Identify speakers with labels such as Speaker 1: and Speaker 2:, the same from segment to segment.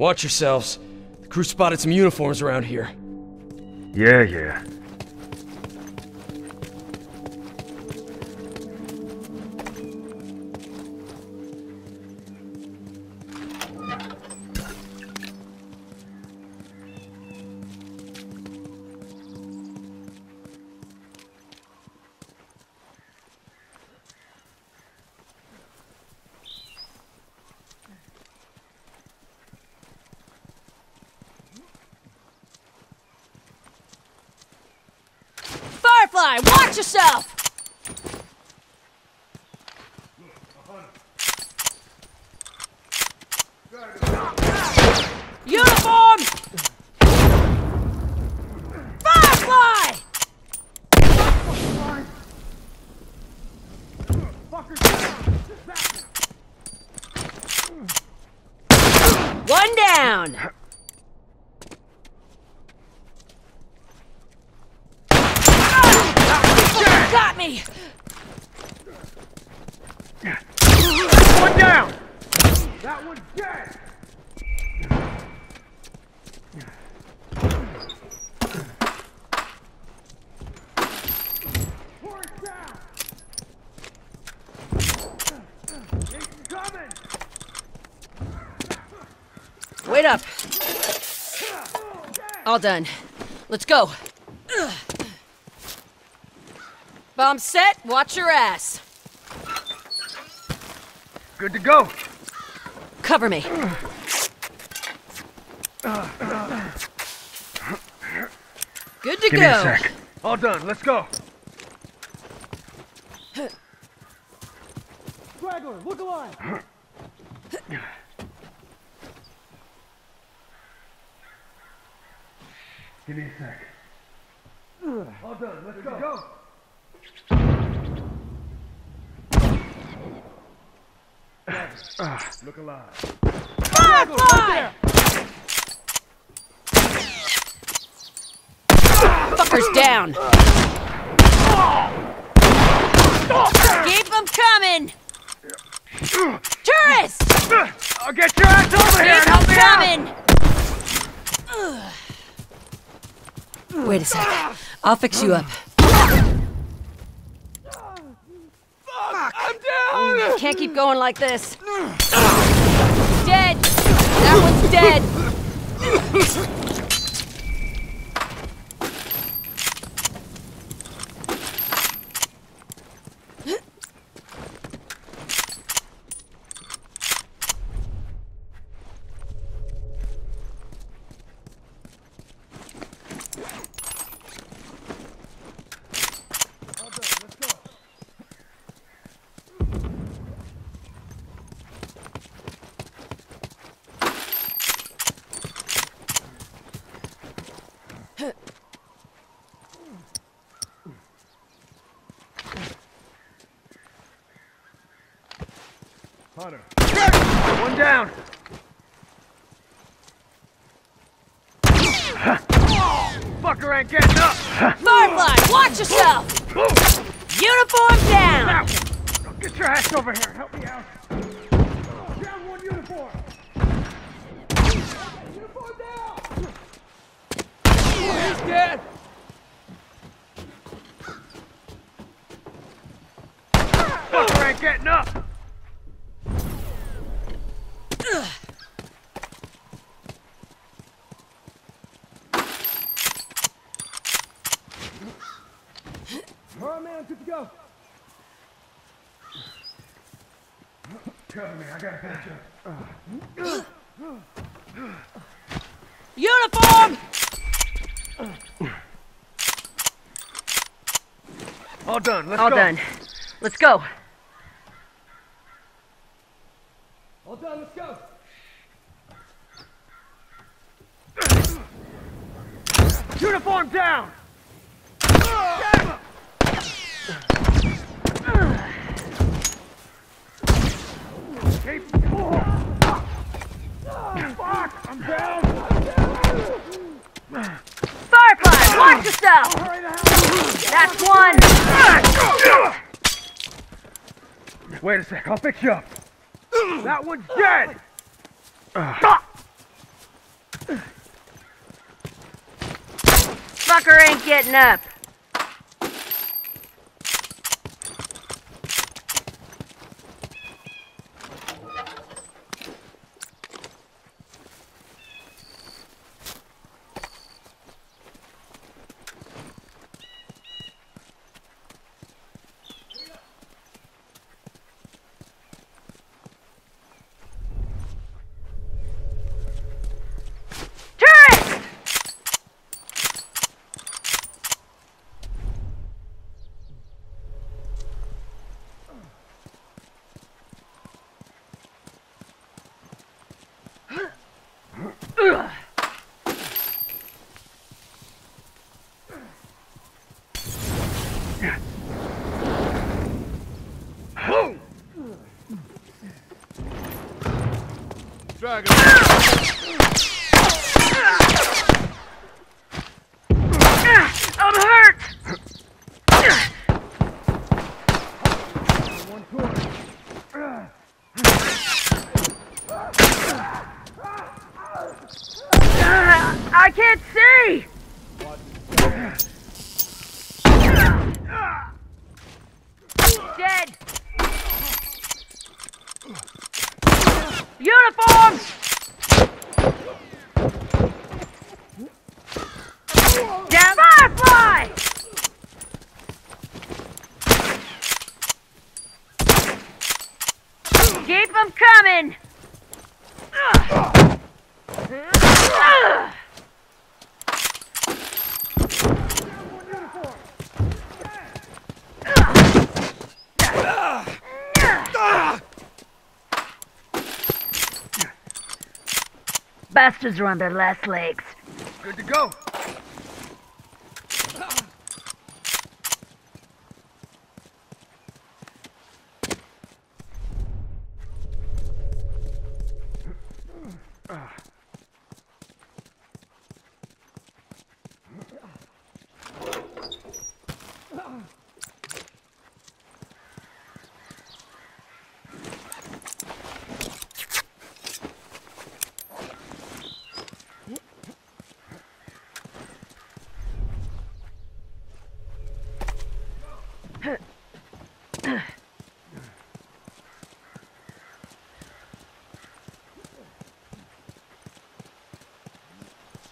Speaker 1: Watch yourselves. The crew spotted some uniforms around here.
Speaker 2: Yeah, yeah.
Speaker 3: Firefly, watch yourself! Uniform! Firefly! One down! Got me!
Speaker 2: One down! That one's dead!
Speaker 3: Wait up. All done. Let's go. Bomb set, watch your ass.
Speaker 2: Good to go.
Speaker 3: Cover me. Good to
Speaker 2: Give
Speaker 3: go.
Speaker 2: me a sec. All done, let's go.
Speaker 1: Straggler, look alive!
Speaker 2: Give me a sec. All done, let's go. go. Look alive.
Speaker 3: Firefly! Fuckers down. Keep them coming. Tourists!
Speaker 2: I'll get your ass over here
Speaker 3: Keep
Speaker 2: and help
Speaker 3: them
Speaker 2: me out!
Speaker 3: coming. Wait a sec. I'll fix you up.
Speaker 1: I'm down!
Speaker 3: Can't keep going like this. Dead! That one's dead!
Speaker 2: Hunter. One down. Fucker ain't getting up.
Speaker 3: Firefly, watch yourself! Uniform down!
Speaker 2: Now, get your ass over here help me out. Down one uniform. Uniform down.
Speaker 1: He's dead!
Speaker 2: Fucker ain't getting up.
Speaker 1: All right, man, good to go.
Speaker 2: Cover me, I gotta catch up.
Speaker 3: Uniform!
Speaker 2: All done, let's
Speaker 3: All
Speaker 2: go.
Speaker 3: done. Let's go.
Speaker 1: All done, let's go.
Speaker 2: Uniform down. Keep oh. Fuck! I'm down!
Speaker 3: Firefly, watch yourself! That's one!
Speaker 2: Wait a sec, I'll fix you up! That one's dead!
Speaker 3: Fucker ain't getting up!
Speaker 2: Dragon.
Speaker 3: I'm hurt! I can't see! Dead! Uniforms! Down Firefly! Keep them coming! Ugh. Ugh. Bastards are on their last legs.
Speaker 2: Good to go.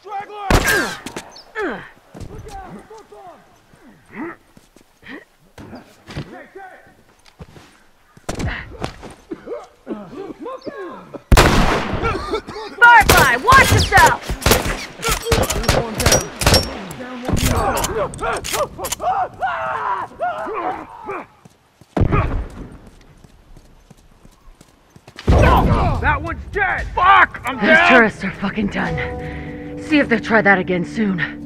Speaker 2: Straggler!
Speaker 3: Firefly, watch yourself! Oh.
Speaker 2: That one's dead! Fuck! I'm
Speaker 3: Those
Speaker 2: down!
Speaker 3: tourists are fucking done. See if they try that again soon.